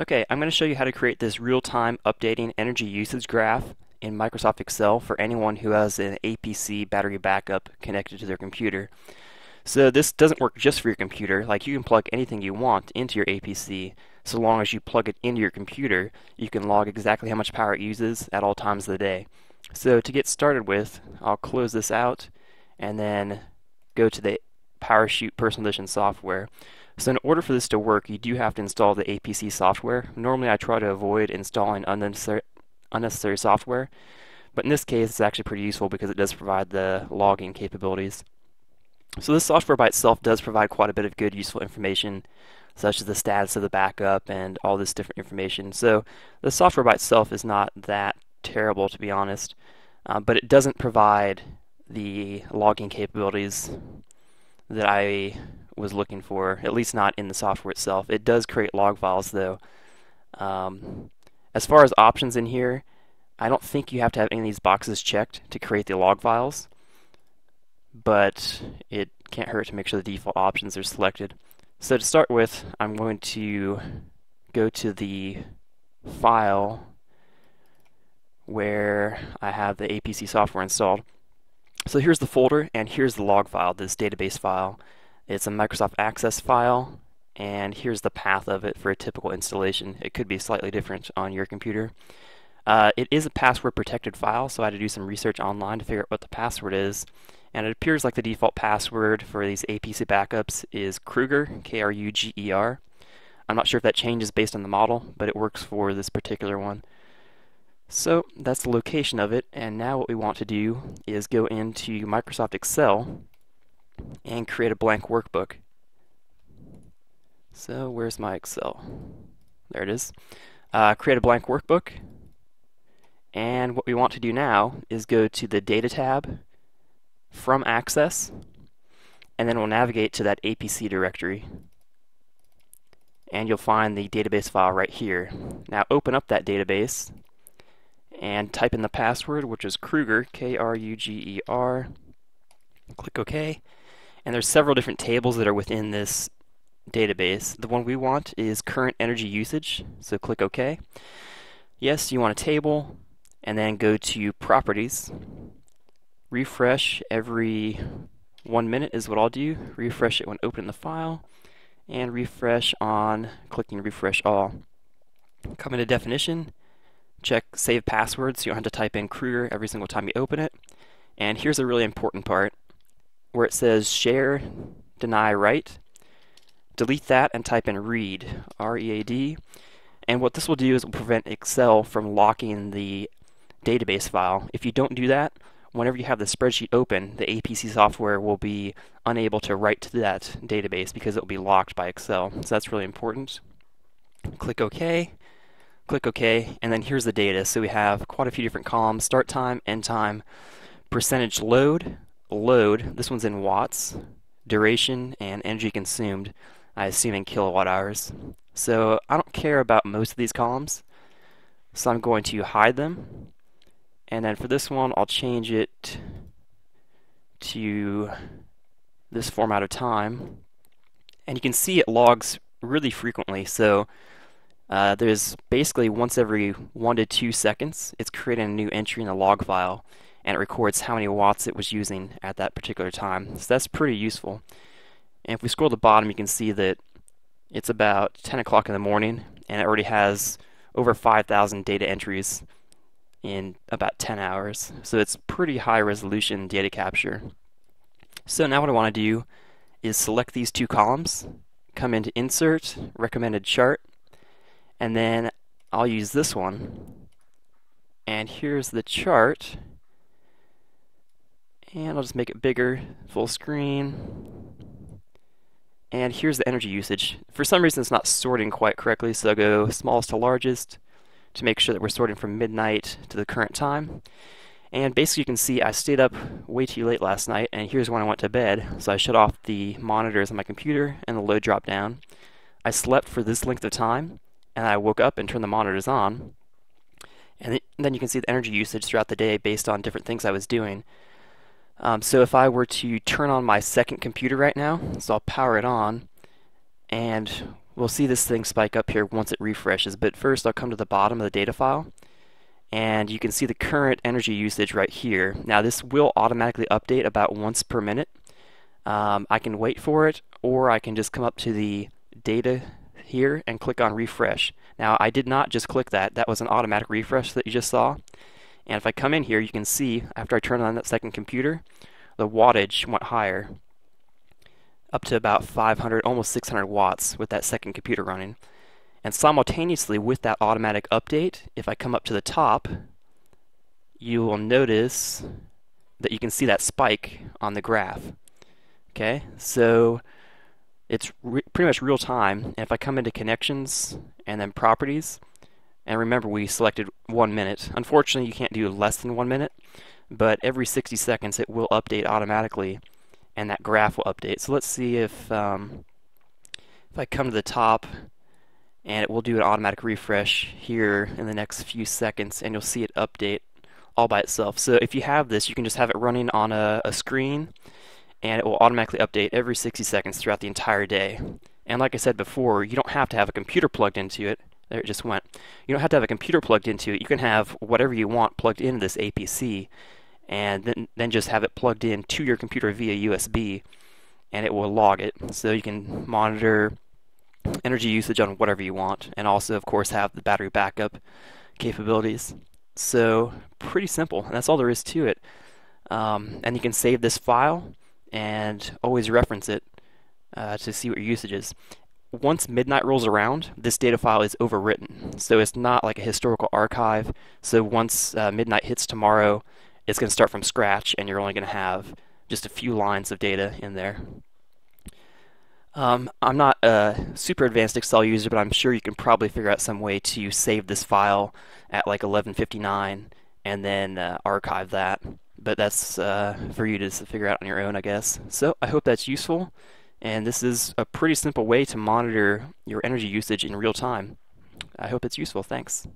Okay, I'm going to show you how to create this real-time updating energy usage graph in Microsoft Excel for anyone who has an APC battery backup connected to their computer. So this doesn't work just for your computer, like you can plug anything you want into your APC. So long as you plug it into your computer, you can log exactly how much power it uses at all times of the day. So to get started with, I'll close this out and then go to the PowerChute Personal Edition software. So in order for this to work, you do have to install the APC software. Normally I try to avoid installing unnecessary, unnecessary software, but in this case it's actually pretty useful because it does provide the logging capabilities. So this software by itself does provide quite a bit of good useful information such as the status of the backup and all this different information. So the software by itself is not that terrible to be honest, uh, but it doesn't provide the logging capabilities that I was looking for, at least not in the software itself. It does create log files though. Um, as far as options in here, I don't think you have to have any of these boxes checked to create the log files, but it can't hurt to make sure the default options are selected. So to start with, I'm going to go to the file where I have the APC software installed. So here's the folder and here's the log file, this database file. It's a Microsoft Access file, and here's the path of it for a typical installation. It could be slightly different on your computer. Uh, it is a password protected file, so I had to do some research online to figure out what the password is. And it appears like the default password for these APC backups is Kruger, K-R-U-G-E-R. I'm not sure if that changes based on the model, but it works for this particular one. So that's the location of it, and now what we want to do is go into Microsoft Excel and create a blank workbook. So where's my Excel? There it is. Uh, create a blank workbook. And what we want to do now is go to the Data tab from Access, and then we'll navigate to that APC directory. And you'll find the database file right here. Now open up that database and type in the password, which is Kruger, K-R-U-G-E-R. Click OK. And there's several different tables that are within this database. The one we want is current energy usage, so click OK. Yes, you want a table, and then go to Properties. Refresh every one minute is what I'll do. Refresh it when opening the file, and refresh on clicking Refresh All. Come into Definition, check Save Password so you don't have to type in Kruger every single time you open it. And here's a really important part where it says share, deny, write. Delete that and type in read, R-E-A-D. And what this will do is it will prevent Excel from locking the database file. If you don't do that, whenever you have the spreadsheet open, the APC software will be unable to write to that database because it will be locked by Excel. So that's really important. Click OK, click OK, and then here's the data. So we have quite a few different columns, start time, end time, percentage load, load, this one's in watts, duration, and energy consumed, I assume in kilowatt hours. So I don't care about most of these columns, so I'm going to hide them. And then for this one, I'll change it to this format of time. And you can see it logs really frequently. So uh, there's basically once every one to two seconds, it's creating a new entry in the log file and it records how many watts it was using at that particular time. So that's pretty useful. And if we scroll to the bottom, you can see that it's about 10 o'clock in the morning and it already has over 5,000 data entries in about 10 hours. So it's pretty high resolution data capture. So now what I want to do is select these two columns, come into Insert, Recommended Chart, and then I'll use this one. And here's the chart and I'll just make it bigger, full screen. And here's the energy usage. For some reason it's not sorting quite correctly, so I'll go smallest to largest to make sure that we're sorting from midnight to the current time. And basically you can see I stayed up way too late last night, and here's when I went to bed. So I shut off the monitors on my computer, and the load dropped down. I slept for this length of time, and I woke up and turned the monitors on. And then you can see the energy usage throughout the day based on different things I was doing. Um, so if I were to turn on my second computer right now, so I'll power it on, and we'll see this thing spike up here once it refreshes. But first I'll come to the bottom of the data file and you can see the current energy usage right here. Now this will automatically update about once per minute. Um, I can wait for it or I can just come up to the data here and click on refresh. Now I did not just click that, that was an automatic refresh that you just saw. And if I come in here you can see after I turn on that second computer the wattage went higher up to about 500, almost 600 watts with that second computer running. And simultaneously with that automatic update, if I come up to the top, you will notice that you can see that spike on the graph. Okay, so it's pretty much real time. And if I come into connections and then properties, and remember we selected one minute. Unfortunately, you can't do less than one minute, but every 60 seconds it will update automatically and that graph will update. So let's see if um, if I come to the top and it will do an automatic refresh here in the next few seconds and you'll see it update all by itself. So if you have this, you can just have it running on a, a screen and it will automatically update every 60 seconds throughout the entire day. And like I said before, you don't have to have a computer plugged into it. There it just went. You don't have to have a computer plugged into it. You can have whatever you want plugged into this APC and then, then just have it plugged in to your computer via USB and it will log it. So you can monitor energy usage on whatever you want and also of course have the battery backup capabilities. So pretty simple and that's all there is to it. Um, and you can save this file and always reference it uh, to see what your usage is. Once midnight rolls around, this data file is overwritten. So it's not like a historical archive. So once uh, midnight hits tomorrow, it's going to start from scratch and you're only going to have just a few lines of data in there. Um, I'm not a super advanced Excel user, but I'm sure you can probably figure out some way to save this file at like 1159 and then uh, archive that. But that's uh, for you to figure out on your own, I guess. So I hope that's useful. And this is a pretty simple way to monitor your energy usage in real time. I hope it's useful. Thanks.